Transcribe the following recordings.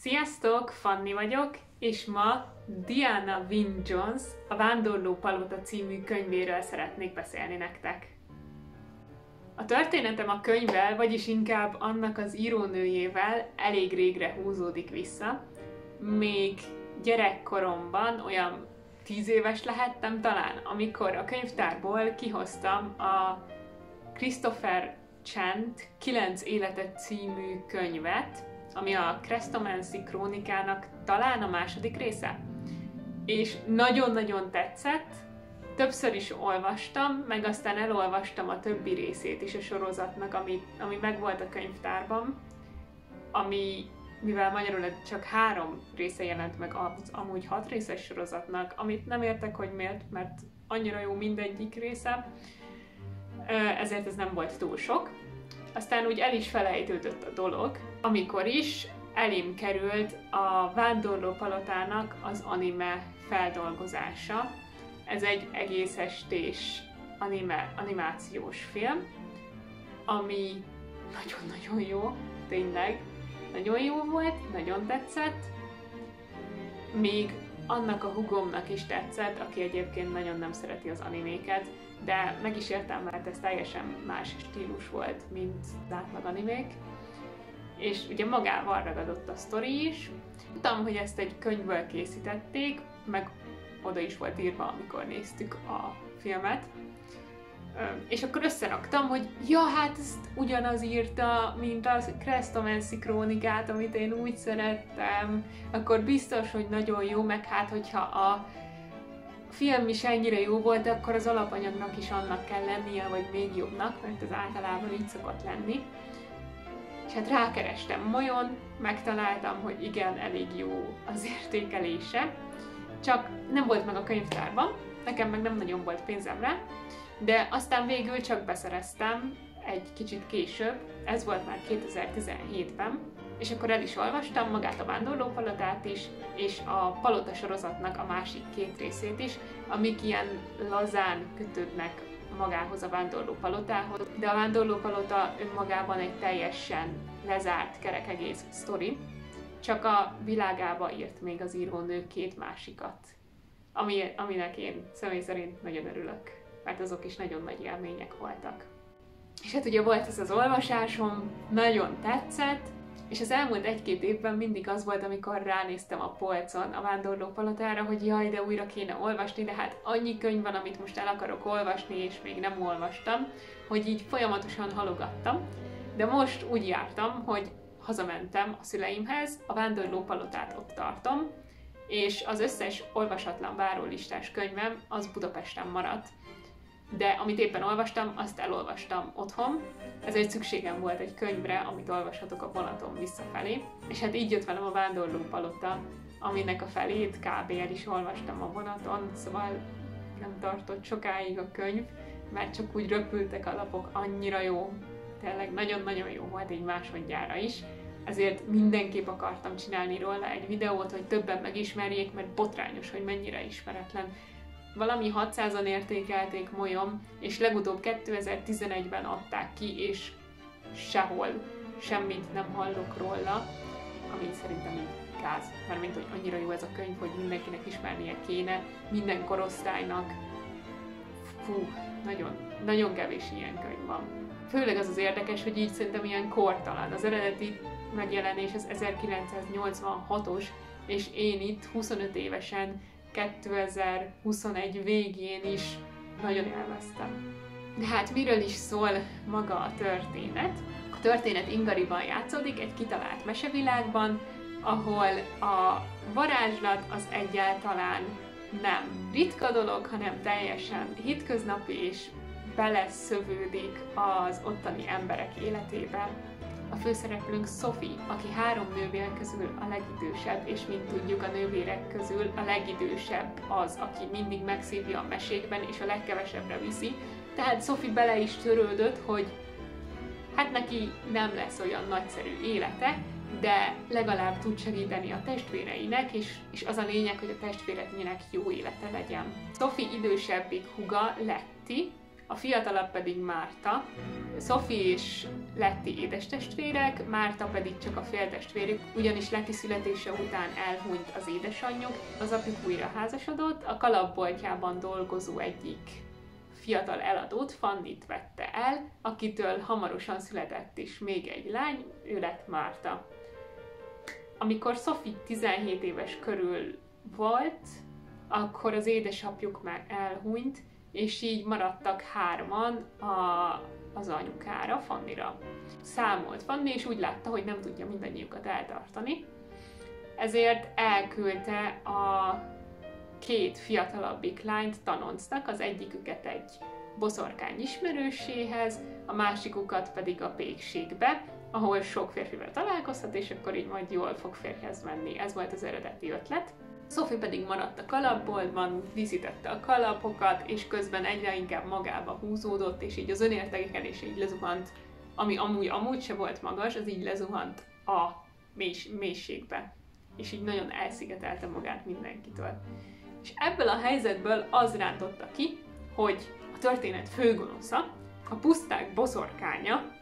Sziasztok, Fanni vagyok, és ma Diana Wynne Jones a Vándorló Palota című könyvéről szeretnék beszélni nektek. A történetem a könyvvel, vagyis inkább annak az írónőjével elég régre húzódik vissza. Még gyerekkoromban, olyan tíz éves lehettem talán, amikor a könyvtárból kihoztam a Christopher Chant 9 életet című könyvet, ami a Crestomancy krónikának talán a második része. És nagyon-nagyon tetszett, többször is olvastam, meg aztán elolvastam a többi részét is a sorozatnak, ami, ami megvolt a könyvtárban, ami, mivel magyarul csak három része jelent meg az amúgy hat részes sorozatnak, amit nem értek, hogy miért, mert annyira jó mindegyik része, ezért ez nem volt túl sok. Aztán úgy el is felejtődött a dolog, amikor is elém került a Vándorló Palotának az anime feldolgozása. Ez egy egész estés anime, animációs film, ami nagyon-nagyon jó, tényleg. Nagyon jó volt, nagyon tetszett. Még annak a hugomnak is tetszett, aki egyébként nagyon nem szereti az animéket, de meg is értem, mert ez teljesen más stílus volt, mint az átlag animék. És ugye magával ragadott a sztori is. Tudtam, hogy ezt egy könyvből készítették, meg oda is volt írva, amikor néztük a filmet. És akkor összeraktam, hogy ja, hát ezt ugyanaz írta, mint a Crestomancy krónikát, amit én úgy szerettem, akkor biztos, hogy nagyon jó, meg hát, hogyha a film is ennyire jó volt, de akkor az alapanyagnak is annak kell lennie, vagy még jobbnak, mert ez általában így szokott lenni. És hát rákerestem molyon, megtaláltam, hogy igen, elég jó az értékelése, csak nem volt meg a könyvtárban, nekem meg nem nagyon volt pénzem rá, de aztán végül csak beszereztem egy kicsit később, ez volt már 2017-ben, és akkor el is olvastam magát a Vándorlópalotát is, és a Palota sorozatnak a másik két részét is, amik ilyen lazán kötődnek magához a Vándorló Palotához, de a Vándorló Palota önmagában egy teljesen lezárt kerek egész sztori, csak a világába írt még az írónő két másikat, ami, aminek én személy szerint nagyon örülök, mert azok is nagyon nagy élmények voltak. És hát ugye volt ez az olvasásom, nagyon tetszett, és az elmúlt egy-két évben mindig az volt, amikor ránéztem a polcon a vándorló palotára, hogy jaj, de újra kéne olvasni, de hát annyi könyv van, amit most el akarok olvasni, és még nem olvastam, hogy így folyamatosan halogattam. De most úgy jártam, hogy hazamentem a szüleimhez, a vándorló palotát ott tartom, és az összes olvasatlan várólistás könyvem az Budapesten maradt de amit éppen olvastam, azt elolvastam otthon, ezért szükségem volt egy könyvre, amit olvashatok a vonaton visszafelé, és hát így jött velem a Vándorló Palota, aminek a felét kb. el is olvastam a vonaton, szóval nem tartott sokáig a könyv, mert csak úgy röpültek a lapok, annyira jó, tényleg nagyon-nagyon jó volt egy másodjára is, ezért mindenképp akartam csinálni róla egy videót, hogy többen megismerjék, mert botrányos, hogy mennyire ismeretlen valami 600-an értékelték molyom, és legutóbb 2011-ben adták ki, és sehol semmit nem hallok róla, ami szerintem így gáz. Mármint, hogy annyira jó ez a könyv, hogy mindenkinek ismernie kéne, minden korosztálynak. Fú, nagyon, nagyon kevés ilyen könyv van. Főleg az az érdekes, hogy így szerintem ilyen kortalan. Az eredeti megjelenés az 1986-os, és én itt 25 évesen 2021 végén is nagyon élveztem. De hát miről is szól maga a történet? A történet Ingariban játszódik, egy kitalált mesevilágban, ahol a varázslat az egyáltalán nem ritka dolog, hanem teljesen hitköznapi és beleszövődik az ottani emberek életébe. A főszereplőnk Sophie, aki három nővér közül a legidősebb, és mint tudjuk a nővérek közül a legidősebb az, aki mindig megszívja a mesékben, és a legkevesebbre viszi. Tehát Sophie bele is törődött, hogy hát neki nem lesz olyan nagyszerű élete, de legalább tud segíteni a testvéreinek, és, és az a lényeg, hogy a testvéreknek jó élete legyen. Sophie idősebbik huga Letti, a fiatalabb pedig Márta. Sophie és Letti édestestvérek, Márta pedig csak a féltestvérük, ugyanis Letti születése után elhunyt az édesanyjuk, az apjuk újra házasodott, a kalapboltjában dolgozó egyik fiatal eladót, Fannit vette el, akitől hamarosan született is még egy lány, ő lett Márta. Amikor Sophie 17 éves körül volt, akkor az édesapjuk már elhunyt, és így maradtak hárman a, az anyukára, Fannira. Számolt Fanni, és úgy látta, hogy nem tudja mindannyiukat eltartani, ezért elküldte a két fiatalabbik lányt tanoncnak, az egyiküket egy boszorkány ismerőséhez, a másikukat pedig a pékségbe, ahol sok férfivel találkozhat, és akkor így majd jól fog férjhez menni. Ez volt az eredeti ötlet. Sophie pedig maradt a kalapboltban, díszítette a kalapokat, és közben egyre inkább magába húzódott, és így az önértegeken is így lezuhant, ami amúgy, amúgy se volt magas, az így lezuhant a mélys, mélységbe. És így nagyon elszigetelte magát mindenkitől. És ebből a helyzetből az rántotta ki, hogy a történet főgonosza, a puszták boszorkánya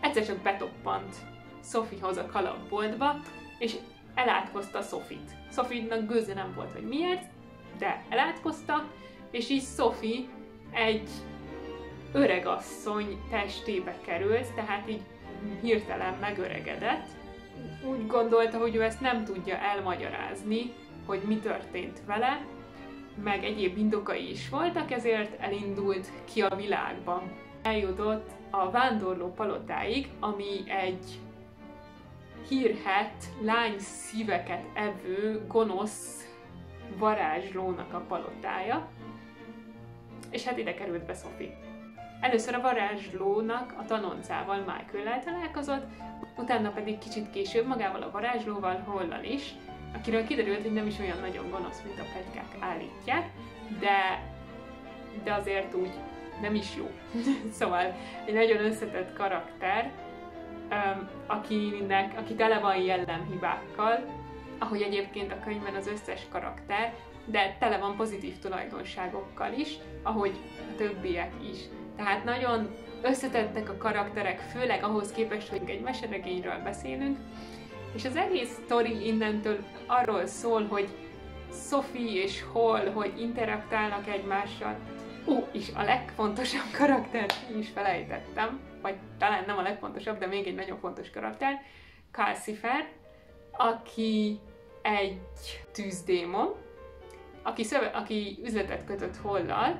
egyszer csak betoppant Sophiehoz a kalapboltba, és elátkozta Sofit. Sophie-nak gőze nem volt, hogy miért, de elátkozta, és így Sophie egy öregasszony testébe került, tehát így hirtelen megöregedett. Úgy gondolta, hogy ő ezt nem tudja elmagyarázni, hogy mi történt vele, meg egyéb indokai is voltak, ezért elindult ki a világba. Eljutott a vándorló palotáig, ami egy hírhet lány szíveket evő gonosz varázslónak a palotája, és hát ide került be Sophie. Először a varázslónak a tanoncával michael találkozott, utána pedig kicsit később magával a varázslóval Hollal is, akiről kiderült, hogy nem is olyan nagyon gonosz, mint a plegykák állítják, de, de azért úgy nem is jó. szóval egy nagyon összetett karakter, akinek, aki tele van jellemhibákkal, ahogy egyébként a könyvben az összes karakter, de tele van pozitív tulajdonságokkal is, ahogy a többiek is. Tehát nagyon összetettek a karakterek, főleg ahhoz képest, hogy egy meseregényről beszélünk, és az egész sztori innentől arról szól, hogy Sophie és Hall, hogy interaktálnak egymással. Ó, és a legfontosabb karakter is felejtettem, vagy talán nem a legfontosabb, de még egy nagyon fontos karakter, Calcifer, aki egy tűzdémon, aki, szöve, aki üzletet kötött Hollal,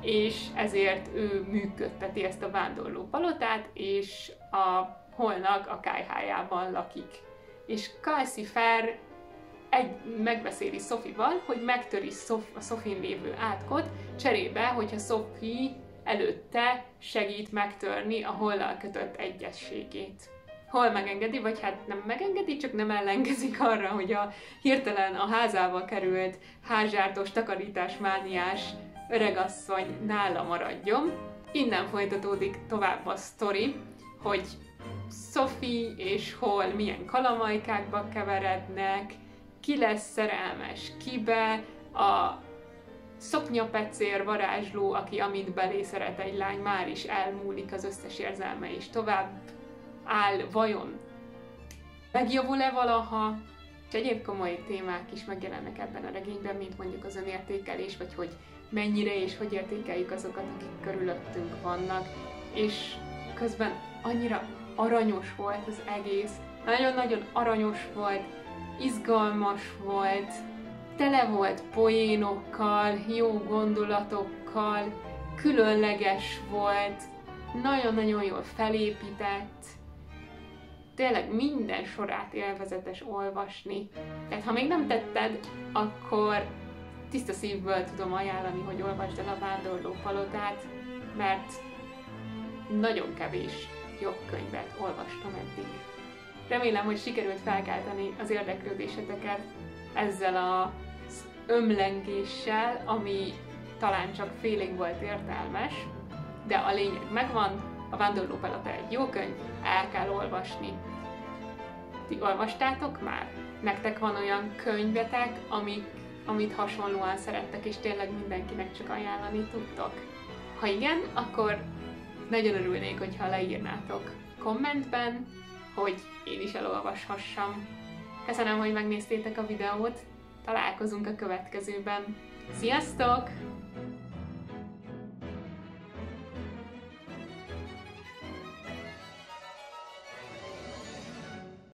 és ezért ő működteti ezt a vándorló palotát, és a Holnak a kájhájában lakik. És Calcifer egy, megbeszéli Sophie-val, hogy megtöri Sof- a Sophie-n lévő átkot, cserébe, hogyha Sophie előtte segít megtörni a hollal kötött egyességét. Hol megengedi, vagy hát nem megengedi, csak nem ellenkezik arra, hogy a hirtelen a házába került házsártos, takarításmániás öregasszony nála maradjon. Innen folytatódik tovább a sztori, hogy Sophie és Hol milyen kalamajkákba keverednek, ki lesz szerelmes kibe, a szoknyapecér varázsló, aki amint belé szeret egy lány, már is elmúlik az összes érzelme, és tovább áll vajon. Megjavul-e valaha? És egyéb komoly témák is megjelennek ebben a regényben, mint mondjuk az önértékelés, vagy hogy mennyire és hogy értékeljük azokat, akik körülöttünk vannak, és közben annyira aranyos volt az egész. Nagyon-nagyon aranyos volt, izgalmas volt, tele volt poénokkal, jó gondolatokkal, különleges volt, nagyon-nagyon jól felépített, tényleg minden sorát élvezetes olvasni. Tehát ha még nem tetted, akkor tiszta szívből tudom ajánlani, hogy olvasd el a Vándorló Palotát, mert nagyon kevés jobb könyvet olvastam eddig. Remélem, hogy sikerült felkelteni az érdeklődéseteket ezzel az ömlengéssel, ami talán csak félig volt értelmes, de a lényeg megvan, a Vándorló Palota egy jó könyv, el kell olvasni. Ti olvastátok már? Nektek van olyan könyvetek, amik, amit hasonlóan szerettek, és tényleg mindenkinek csak ajánlani tudtok? Ha igen, akkor nagyon örülnék, hogyha leírnátok kommentben, hogy én is elolvashassam. Köszönöm, hogy megnéztétek a videót, találkozunk a következőben. Sziasztok!